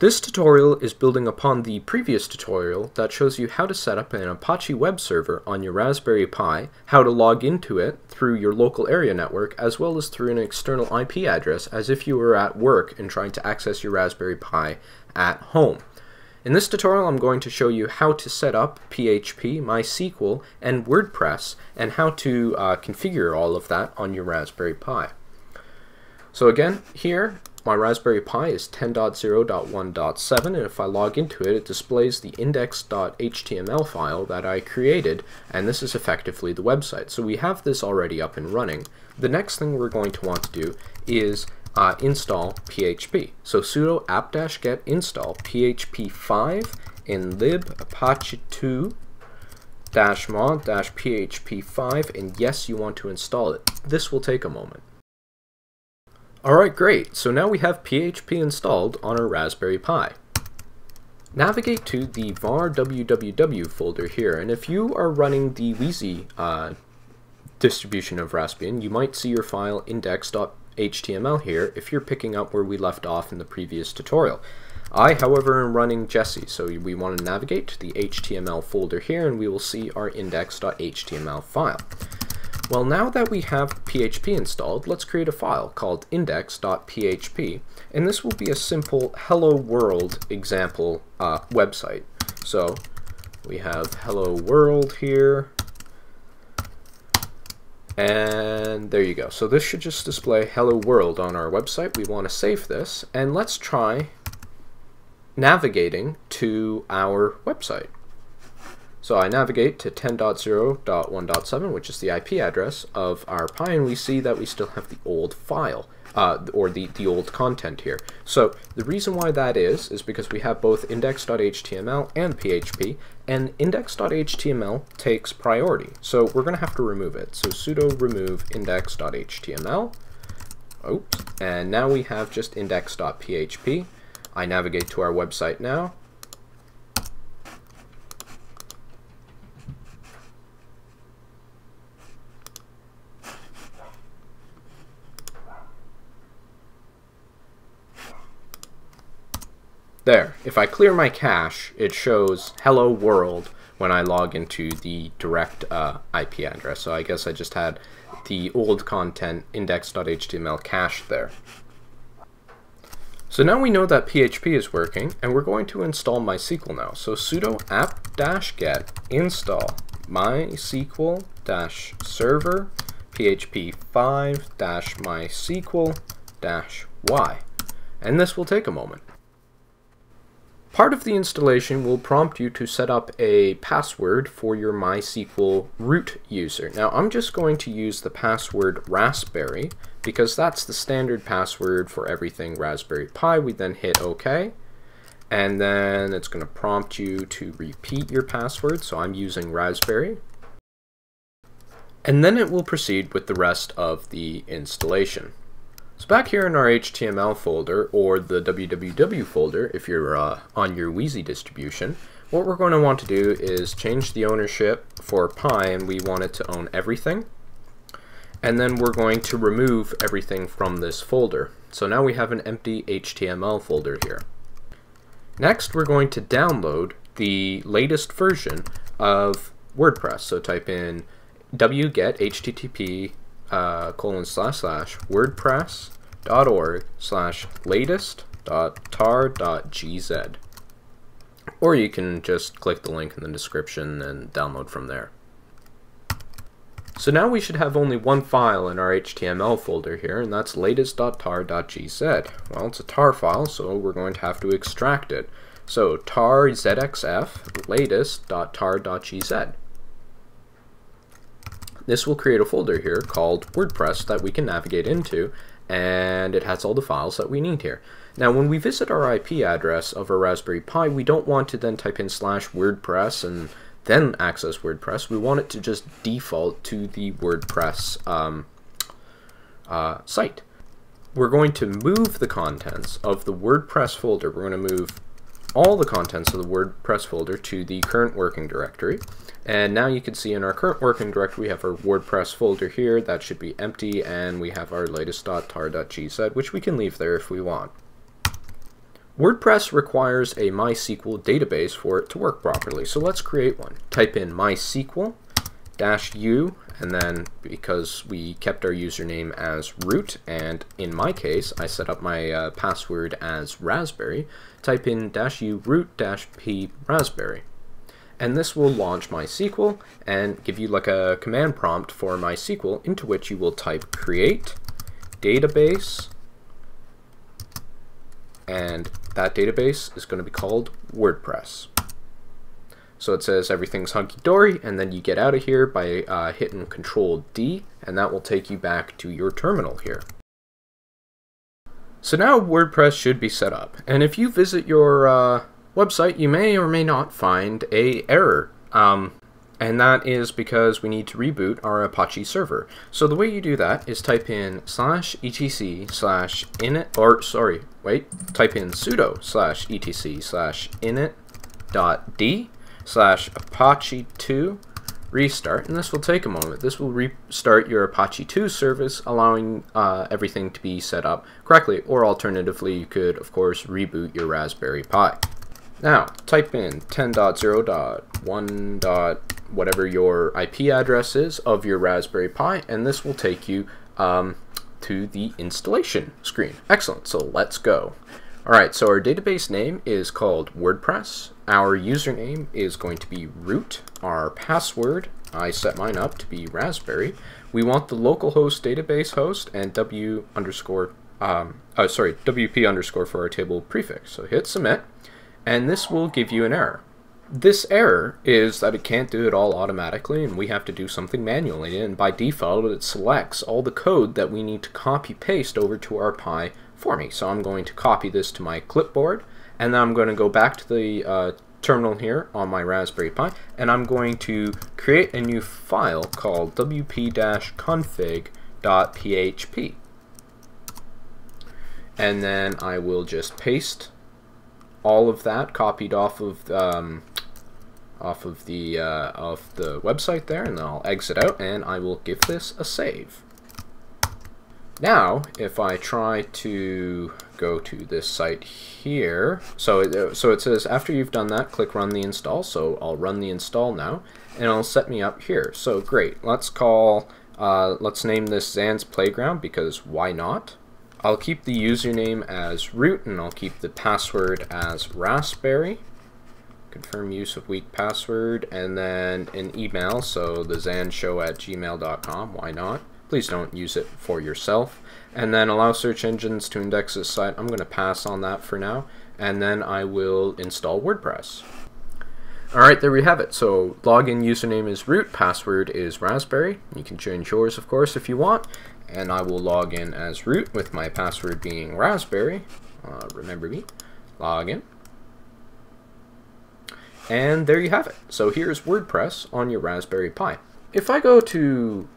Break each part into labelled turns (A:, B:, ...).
A: This tutorial is building upon the previous tutorial that shows you how to set up an Apache web server on your Raspberry Pi, how to log into it through your local area network, as well as through an external IP address as if you were at work and trying to access your Raspberry Pi at home. In this tutorial I'm going to show you how to set up PHP, MySQL, and WordPress, and how to uh, configure all of that on your Raspberry Pi. So again, here my Raspberry Pi is 10.0.1.7 and if I log into it, it displays the index.html file that I created and this is effectively the website. So we have this already up and running. The next thing we're going to want to do is uh, install PHP. So sudo apt-get install php 5 in lib apache 2 dash mod dash php 5 and yes you want to install it. This will take a moment. Alright, great. So now we have PHP installed on our Raspberry Pi. Navigate to the var www folder here, and if you are running the Wheezy uh, distribution of Raspbian, you might see your file index.html here if you're picking up where we left off in the previous tutorial. I, however, am running Jessie, so we want to navigate to the HTML folder here, and we will see our index.html file. Well, now that we have PHP installed, let's create a file called index.php, and this will be a simple hello world example uh, website. So we have hello world here, and there you go. So this should just display hello world on our website. We want to save this, and let's try navigating to our website. So I navigate to 10.0.1.7, which is the IP address of our Pi, and we see that we still have the old file, uh, or the, the old content here. So the reason why that is, is because we have both index.html and PHP, and index.html takes priority. So we're going to have to remove it. So sudo remove index.html. Oops. And now we have just index.php. I navigate to our website now, There, if I clear my cache, it shows hello world when I log into the direct uh, IP address. So I guess I just had the old content index.html cached there. So now we know that PHP is working, and we're going to install MySQL now. So sudo apt-get install mysql-server php 5-mysql-y. And this will take a moment. Part of the installation will prompt you to set up a password for your MySQL root user. Now I'm just going to use the password raspberry because that's the standard password for everything Raspberry Pi. We then hit OK and then it's going to prompt you to repeat your password so I'm using raspberry and then it will proceed with the rest of the installation. So back here in our HTML folder, or the www folder if you're uh, on your Wheezy distribution, what we're going to want to do is change the ownership for Pi and we want it to own everything. And then we're going to remove everything from this folder. So now we have an empty HTML folder here. Next, we're going to download the latest version of WordPress. So type in wget http uh, colon slash slash wordpress.org slash latest dot tar dot gz or you can just click the link in the description and download from there. So now we should have only one file in our HTML folder here, and that's latest.tar.gz. Well, it's a tar file, so we're going to have to extract it. So tar zxf latest.tar.gz. This will create a folder here called WordPress that we can navigate into and it has all the files that we need here. Now when we visit our IP address of our Raspberry Pi, we don't want to then type in slash WordPress and then access WordPress. We want it to just default to the WordPress um, uh, site. We're going to move the contents of the WordPress folder. We're going to move all the contents of the WordPress folder to the current working directory. And now you can see in our current working directory, we have our WordPress folder here. That should be empty. And we have our latest.tar.gz, which we can leave there if we want. WordPress requires a MySQL database for it to work properly, so let's create one. Type in MySQL dash u, and then because we kept our username as root, and in my case, I set up my uh, password as raspberry, type in dash u root dash p raspberry. And this will launch MySQL and give you like a command prompt for MySQL into which you will type create database and that database is going to be called WordPress. So it says everything's hunky-dory, and then you get out of here by uh, hitting Control D, and that will take you back to your terminal here. So now WordPress should be set up, and if you visit your uh, website, you may or may not find a error. Um, and that is because we need to reboot our Apache server. So the way you do that is type in slash etc slash init, or sorry, wait, type in sudo slash etc slash init dot d slash apache 2 restart, and this will take a moment. This will restart your Apache 2 service, allowing uh, everything to be set up correctly, or alternatively, you could, of course, reboot your Raspberry Pi. Now, type in 10.0.1. whatever your IP address is of your Raspberry Pi, and this will take you um, to the installation screen. Excellent, so let's go. Alright, so our database name is called WordPress. Our username is going to be root. Our password, I set mine up to be raspberry. We want the localhost database host and w underscore, um, oh, sorry, wp underscore for our table prefix. So hit submit and this will give you an error. This error is that it can't do it all automatically and we have to do something manually and by default it selects all the code that we need to copy paste over to our Pi for me. So I'm going to copy this to my clipboard and then I'm going to go back to the uh, terminal here on my Raspberry Pi and I'm going to create a new file called wp-config.php and then I will just paste all of that copied off of um, off of the uh, of the website there, and then I'll exit out, and I will give this a save. Now, if I try to go to this site here, so it, so it says after you've done that, click run the install. So I'll run the install now, and it'll set me up here. So great. Let's call. Uh, let's name this Zan's Playground because why not? I'll keep the username as root and I'll keep the password as raspberry. Confirm use of weak password and then an email, so the zanshow at gmail.com, why not? Please don't use it for yourself. And then allow search engines to index this site. I'm going to pass on that for now. And then I will install WordPress. Alright, there we have it. So login username is root, password is raspberry. You can change yours, of course, if you want and I will log in as root with my password being raspberry. Uh, remember me. Log in. And there you have it. So here's WordPress on your Raspberry Pi. If I go to,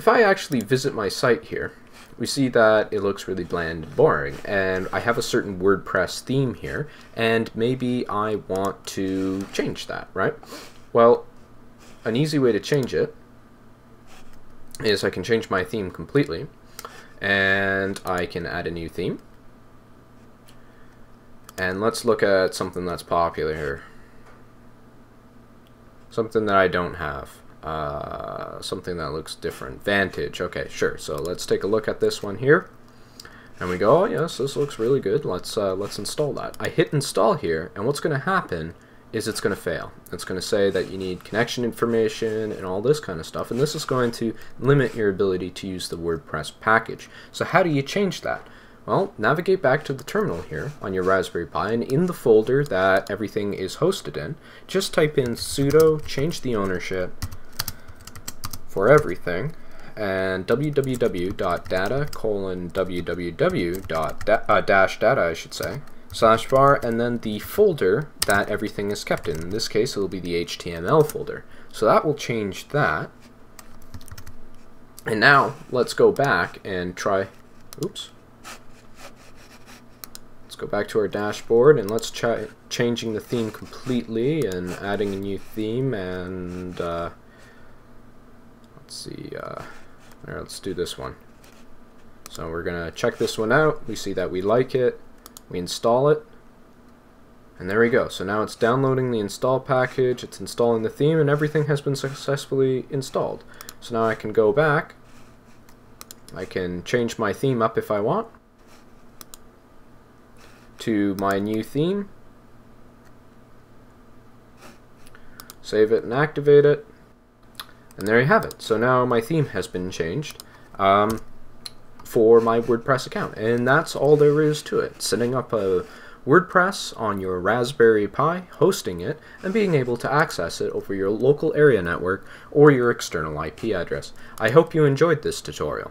A: if I actually visit my site here, we see that it looks really bland and boring. And I have a certain WordPress theme here, and maybe I want to change that, right? Well, an easy way to change it is I can change my theme completely and I can add a new theme and let's look at something that's popular here something that I don't have uh, something that looks different Vantage okay sure so let's take a look at this one here and we go oh yes this looks really good let's uh, let's install that I hit install here and what's gonna happen is it's going to fail. It's going to say that you need connection information and all this kind of stuff, and this is going to limit your ability to use the WordPress package. So how do you change that? Well, navigate back to the terminal here on your Raspberry Pi, and in the folder that everything is hosted in, just type in sudo change the ownership for everything, and www.data colon www. Uh, dash data, I should say, slash var, and then the folder that everything is kept in. In this case, it will be the HTML folder. So that will change that. And now, let's go back and try, oops. Let's go back to our dashboard and let's try changing the theme completely and adding a new theme and uh, let's see, uh, let's do this one. So we're gonna check this one out. We see that we like it We install it. And there we go. So now it's downloading the install package, it's installing the theme, and everything has been successfully installed. So now I can go back. I can change my theme up if I want to my new theme. Save it and activate it. And there you have it. So now my theme has been changed um, for my WordPress account. And that's all there is to it. Setting up a WordPress on your Raspberry Pi, hosting it, and being able to access it over your local area network or your external IP address. I hope you enjoyed this tutorial.